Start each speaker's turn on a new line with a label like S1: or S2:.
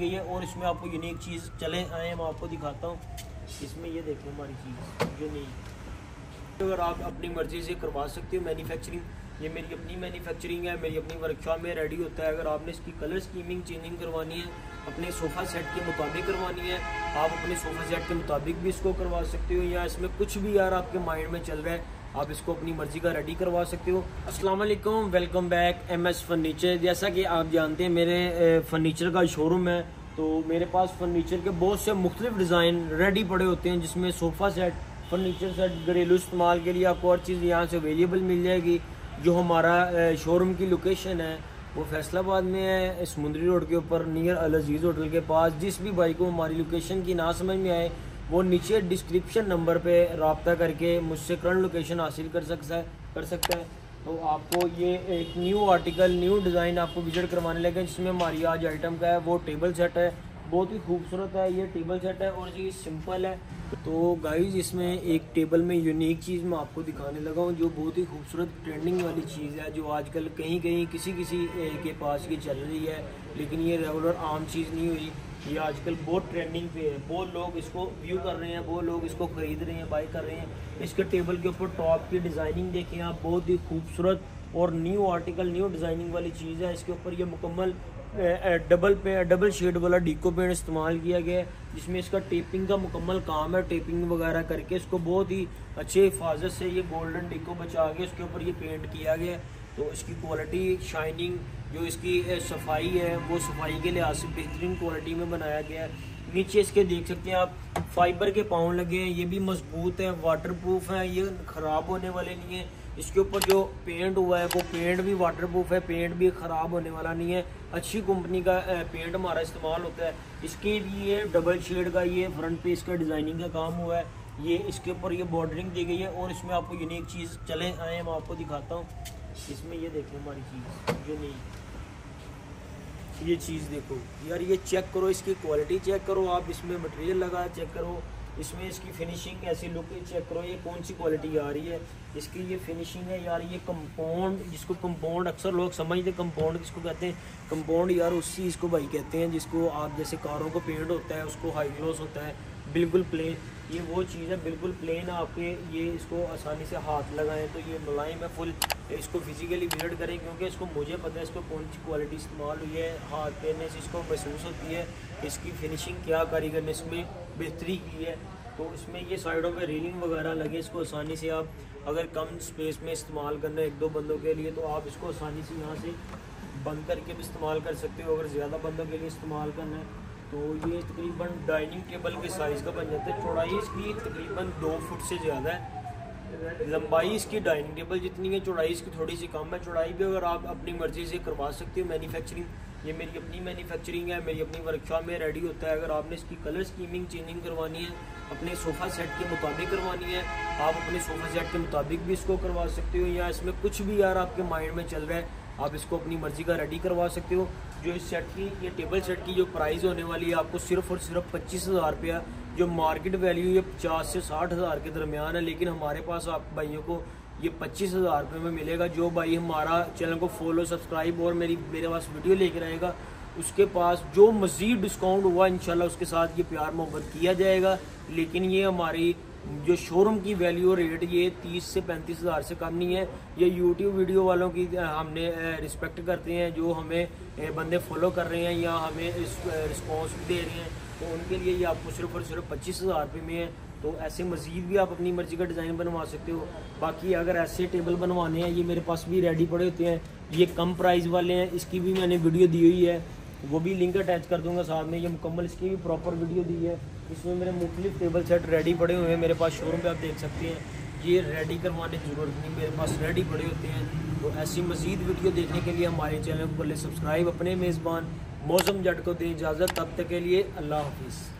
S1: गई है और इसमें आपको यूनिक चीज़ चले आए मैं आपको दिखाता हूँ। इसमें ये देखें हमारी चीज़ यूनिक अगर आप अपनी मर्ज़ी से करवा सकते हो मैन्युफैक्चरिंग ये मेरी अपनी मैन्युफैक्चरिंग है, मेरी अपनी वर्कशॉप में रेडी होता है। अगर आपने इसकी कलर स्कीमिंग चेंजिंग करवानी है, अपने सोफ़ा सेट के मुताबिक करवानी है, आप अपने सोफ़ा सेट के मुताबिक भी इसको करवा सकते हो। या इसमें कुछ भी यार आपके माइंड में चल रहा है आप इसको अपनी मर्ज़ी का रेडी करवा सकते हो। अस्सलाम वालेकुम welcome back M S furniture जैसा कि आप जानते हैं, मेरे फर्नीचर का शोरूम है तो मेरे पास फर्नीचर के बहुत से मुख्तलिफ़ डिज़ाइन रेडी पड़े होते हैं, जिसमें सोफ़ा सेट फर्नीचर सेट घरेलू इस्तेमाल के लिए आपको हर चीज़ यहाँ से अवेलेबल मिल जाएगी। जो हमारा शोरूम की लोकेशन है, वो फैसलाबाद में है समुंदरी रोड के ऊपर नियर अल अज़ीज़ होटल के पास, जिस भी भाई को हमारी लोकेशन की ना समझ में आए वो नीचे डिस्क्रिप्शन नंबर पे रबता करके मुझसे करंट लोकेशन हासिल कर सकता है कर सकता है। तो आपको ये एक न्यू आर्टिकल न्यू डिज़ाइन आपको विज़िट करवाने लगे, जिसमें हमारी आज आइटम का है, वो टेबल सेट है। बहुत ही खूबसूरत है, ये टेबल सेट है और ये सिंपल है। तो गाइज़ इसमें एक टेबल में यूनिक चीज़ मैं आपको दिखाने लगा हूँ, जो बहुत ही खूबसूरत ट्रेंडिंग वाली चीज़ है, जो आजकल कहीं कहीं किसी किसी के पास की चल रही है, लेकिन ये रेगुलर आम चीज़ नहीं हुई। ये आजकल बहुत ट्रेंडिंग पे है। बहुत लोग इसको व्यू कर रहे हैं, बहुत लोग इसको ख़रीद रहे हैं बाई कर रहे हैं। इसके टेबल के ऊपर टॉप की डिज़ाइनिंग देखें आप, बहुत ही खूबसूरत और न्यू आर्टिकल न्यू डिज़ाइनिंग वाली चीज़ है। इसके ऊपर ये मुकम्मल डबल पे डबल शेड वाला डीको पेंट इस्तेमाल किया गया है, जिसमें इसका टेपिंग का मुकम्मल काम है टेपिंग वगैरह करके। इसको बहुत ही अच्छे हिफाजत से ये गोल्डन डीको बचा के उसके ऊपर ये पेंट किया गया है। तो इसकी क्वालिटी शाइनिंग जो इसकी सफ़ाई है, वो सफ़ाई के लिहाज से बेहतरीन क्वालिटी में बनाया गया है। नीचे इसके देख सकते हैं आप फाइबर के पाउंड लगे हैं, ये भी मज़बूत है वाटर प्रूफ है, ये ख़राब होने वाले नहीं है। इसके ऊपर जो पेंट हुआ है, वो पेंट भी वाटर प्रूफ है पेंट भी ख़राब होने वाला नहीं है। अच्छी कंपनी का पेंट हमारा इस्तेमाल होता है। इसके लिए डबल शेड का, ये फ्रंट पे इसका डिज़ाइनिंग का काम हुआ है। ये, इसके ऊपर ये बॉर्डरिंग दी गई है और इसमें आपको यूनिक चीज़ चले, आए, मैं आपको दिखाता हूँ। इसमें ये देखो हमारी चीज़ नहीं। ये चीज़ देखो। यार, ये चेक करो, इसकी क्वालिटी चेक करो, आप इसमें मटेरियल लगा चेक करो। इसमें इसकी फिनिशिंग ऐसी लुक चेक करो, ये कौन सी क्वालिटी आ रही है? इसकी ये फिनिशिंग है यार, ये कंपाउंड जिसको कंपाउंड अक्सर लोग समझते हैं कंपाउंड जिसको कहते हैं। कंपाउंड यार उस चीज़ को भाई कहते हैं, जिसको आप जैसे कारों को पेंट होता है, उसको हाई ग्लोस होता है, बिल्कुल प्लेन ये वो चीज़ है, बिल्कुल प्लेन आपके। ये इसको आसानी से हाथ लगाएँ तो ये मुलायम है फुल इसको फिजिकली विज़िट करें क्योंकि इसको मुझे पता है, इसको कौन सी क्वालिटी इस्तेमाल हुई है, हाथ फेरने से इसको महसूस होती है। इसकी फिनिशिंग क्या कारीगर ने इसमें बेहतरी की है। तो इसमें ये साइडों पे रीलिंग वगैरह लगे, इसको आसानी से आप अगर कम स्पेस में इस्तेमाल करना है एक दो बंदों के लिए तो आप इसको आसानी से यहाँ से बंद करके भी इस्तेमाल कर सकते हो, अगर ज़्यादा बंदों के लिए इस्तेमाल करना है। तो ये तकरीबन डाइनिंग टेबल के साइज़ का बन जाता है। चौड़ाई इसकी तकरीबन दो फुट से ज़्यादा है। लंबाई इसकी डाइनिंग टेबल जितनी है, चौड़ाई इसकी थोड़ी सी कम है। चौड़ाई भी अगर आप अपनी मर्ज़ी से करवा सकते हो मैन्युफैक्चरिंग ये मेरी अपनी मैन्युफैक्चरिंग है, मेरी अपनी वर्कशॉप में रेडी होता है। अगर आपने इसकी कलर स्कीमिंग चेंजिंग करवानी है, अपने सोफ़ा सेट के मुताबिक करवानी है, आप अपने सोफ़ा सेट के मुताबिक भी इसको करवा सकते हो। या इसमें कुछ भी यार आपके माइंड में चल रहा है आप इसको अपनी मर्ज़ी का रेडी करवा सकते हो। जो इस सेट की, ये टेबल सेट की जो प्राइस होने वाली है आपको सिर्फ़ और सिर्फ़ पच्चीस हज़ार रुपया जो मार्केट वैल्यू ये पचास से साठ हज़ार के दरमियान है, लेकिन हमारे पास आप भाइयों को ये पच्चीस हज़ार रुपये में मिलेगा। जो भाई हमारा चैनल को फॉलो सब्सक्राइब और मेरी, मेरे पास वीडियो लेकर आएगा, उसके पास जो मज़ीद डिस्काउंट हुआ, इंशाल्लाह उसके साथ ये प्यार मोहब्बत किया जाएगा। लेकिन ये हमारी जो शोरूम की वैल्यू रेट ये तीस से पैंतीस हज़ार से कम नहीं है। ये यूट्यूब वीडियो वालों की हमने रिस्पेक्ट करते हैं, जो हमें बंदे फॉलो कर रहे हैं या हमें रिस्पॉन्स दे रहे हैं तो उनके लिए ये आपको सिर्फ़ और सिर्फ़ पच्चीस हज़ार रुपये में है। तो ऐसे मज़ीद भी आप अपनी मर्ज़ी का डिज़ाइन बनवा सकते हो। बाकी अगर ऐसे टेबल बनवाने हैं, ये मेरे पास भी रेडी पड़े होते हैं। ये कम प्राइस वाले हैं, इसकी भी मैंने वीडियो दी हुई है। वो भी लिंक अटैच कर दूँगा साथ में ये मुकम्मल इसकी भी प्रॉपर वीडियो दी है। इसमें मेरे मुख्तलिफ़ टेबल सेट रेडी पड़े हुए हैं, मेरे पास शोरूम पे आप देख सकते हैं। ये रेडी करवाने की ज़रूरत नहीं, मेरे पास रेडी पड़े होते हैं। तो ऐसी मज़ीद वीडियो देखने के लिए हमारे चैनल को ले सब्सक्राइब अपने मेज़बान मौसम जट को दें इजाज़त। तब तक के लिए अल्लाह हाफिज़।